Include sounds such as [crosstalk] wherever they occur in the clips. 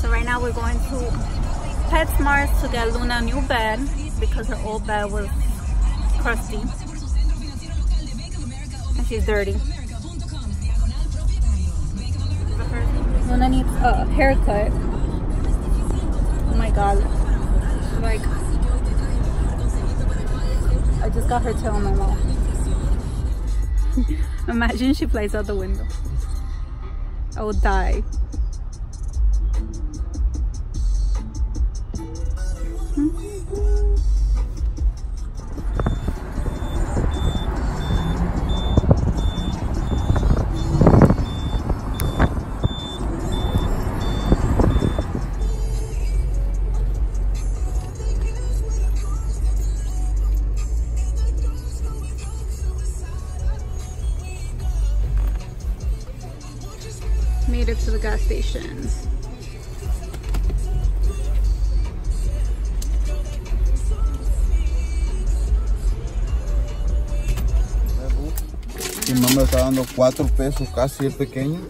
So right now we're going to PetSmart to get Luna a new bed because her old bed was crusty and she's dirty. Luna needs a haircut. Oh my god. Like, just got her tail on my mouth. [laughs] Imagine she flies out the window. I will die. Made it to the gas station. Mi mamá me está dando 4 pesos casi el pequeño.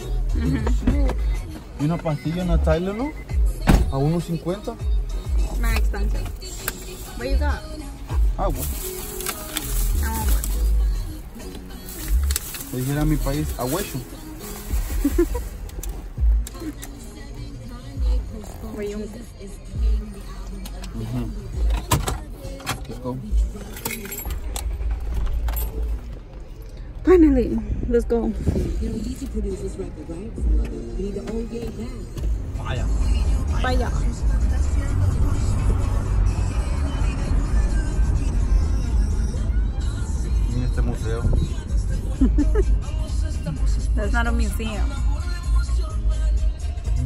Y una pastilla en la Tylenol a 1.50. Very expensive. What you got? Ah, want one. Se dijera en mi país, a [laughs] Where you mm-hmm. Let's go. Finally, let's go. You know, Yeezy produced this record, right? You need to own game now. Vaya. Vaya. En este museo. [laughs] That's not a museum.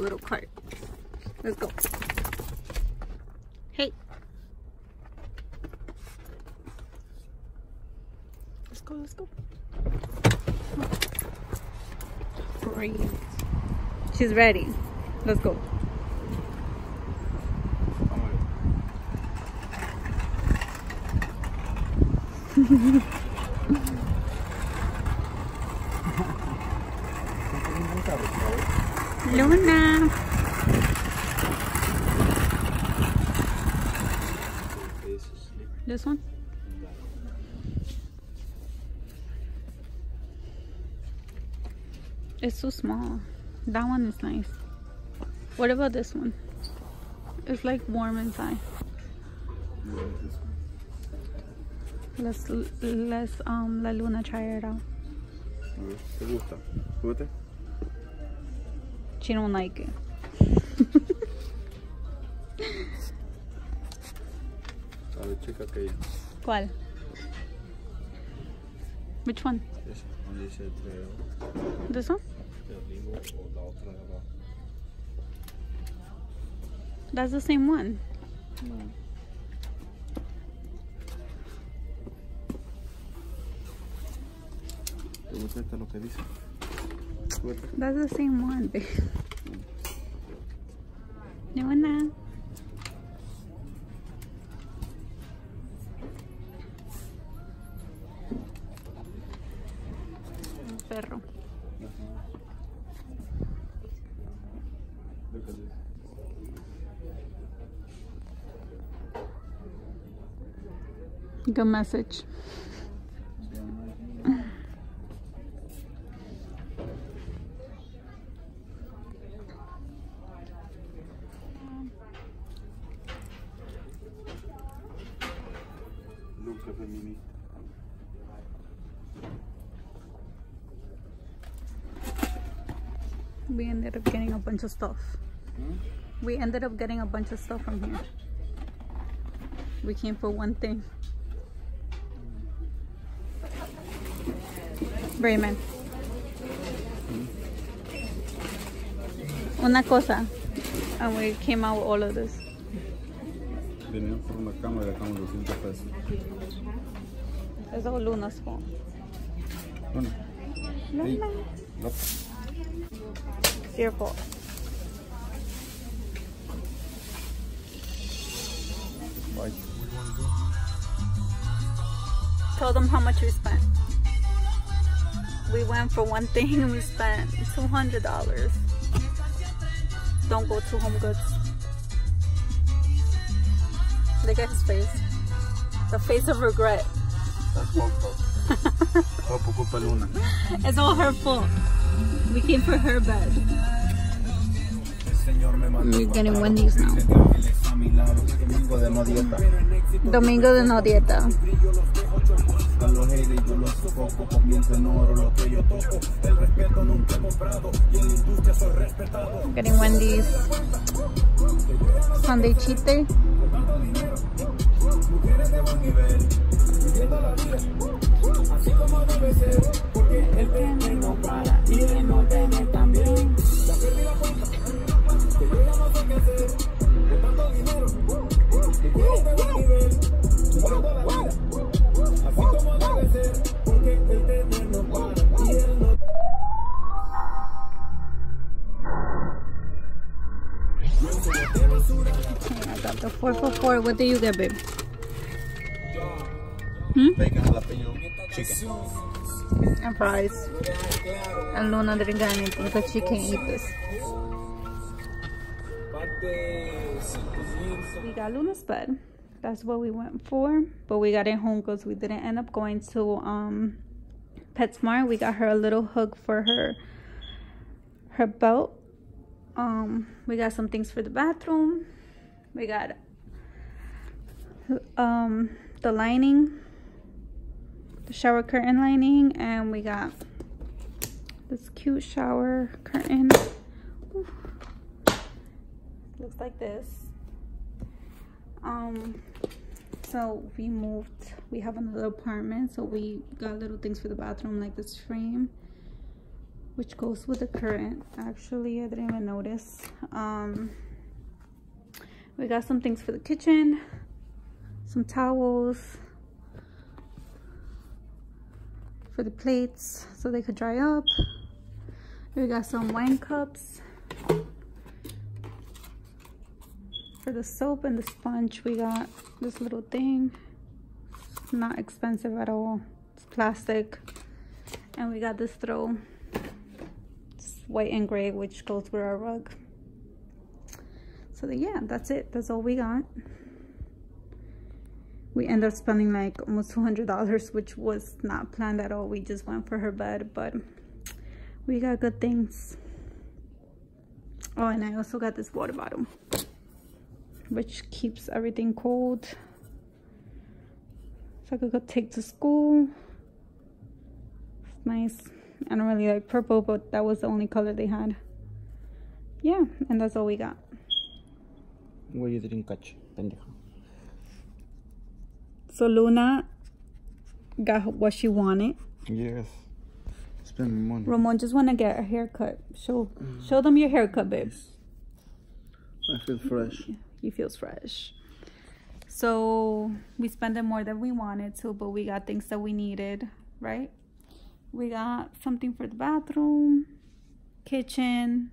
little cart. Let's go. Hey. Let's go, let's go. Great. She's ready. Let's go. [laughs] [laughs] Luna. This one? It's so small. That one is nice. What about this one? It's like warm inside. Let's let's um let Luna try it out. A ver, ¿te gusta? She don't like it. A ver, checa aquella. ¿Cuál? Which one? Esa, donde dice trail. This one? de arriba o la otra de abajo. That's the same one. No. ¿Te gusta esta lo que dice? Súbete. That's the same one, babe. Good message. We ended up getting a bunch of stuff. Hmm? We ended up getting a bunch of stuff from here. We came for one thing. Raymond. Una cosa. And we came out with all of this. Venían por una cama y dejamos 200 pesos. It's all Luna's fault. Bueno, Luna. no. It's your fault. Bye. Tell them how much we spent. We went for one thing and we spent $200. Don't go to Home Goods. Look at his face. The face of regret. Todo por culpa. It's all her fault. We came for her bed. We're getting Wendy's now. Domingo de no dieta. Domingo de no dieta. Los haters yo los sofoco, en oro lo que yo toco. El respeto nunca he comprado y en la industria soy respetado. Getting Wendy's. Sunday cheat day. Mujeres de buen nivel, viviendo la vida I got the 444. What do you get, babe? Hmm? Bacon jalapeno chicken. And fries. And Luna didn't get anything because she can't eat this. We got Luna's bed. That's what we went for. But we got it home because we didn't end up going to um PetSmart. We got her a little hook for her her belt. Um, we got some things for the bathroom. We got um the lining, the shower curtain lining, and we got this cute shower curtain. Ooh. Looks like this. Um, so we moved. We have another apartment, so we got little things for the bathroom, like this frame, which goes with the curtain. Actually, I didn't even notice. Um, we got some things for the kitchen, some towels for the plates so they could dry up. We got some wine cups. For the soap and the sponge, we got this little thing. It's not expensive at all. It's plastic. And we got this throw. White and gray, which goes with our rug. So the, yeah, that's it. That's all we got. We ended up spending like almost $200, which was not planned at all. We just went for her bed, but we got good things. Oh, and I also got this water bottle, which keeps everything cold. so I could go take to school. It's nice. I don't really like purple, but that was the only color they had. Yeah, and that's all we got. What you didn't catch, pendejo. So Luna got what she wanted. Yes. Spend money. Ramon just want to get a haircut. Show show them your haircut, babe. I feel fresh. He feels fresh. So we spent more than we wanted to, but we got things that we needed, right? We got something for the bathroom, kitchen,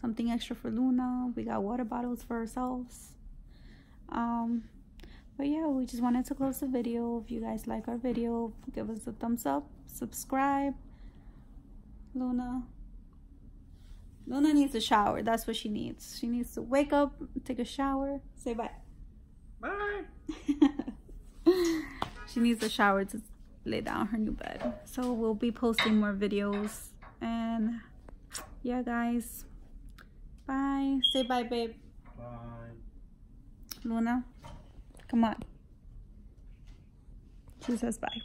something extra for Luna. We got water bottles for ourselves. Um, but yeah, we just wanted to close the video. If you guys like our video, give us a thumbs up, subscribe. Luna. Luna needs a shower. That's what she needs. She needs to wake up, take a shower, say bye. Bye. [laughs] she needs a shower to lay down her new bed. So we'll be posting more videos. And yeah, guys. Bye. Say bye, babe. Bye. Luna, come on. She says bye.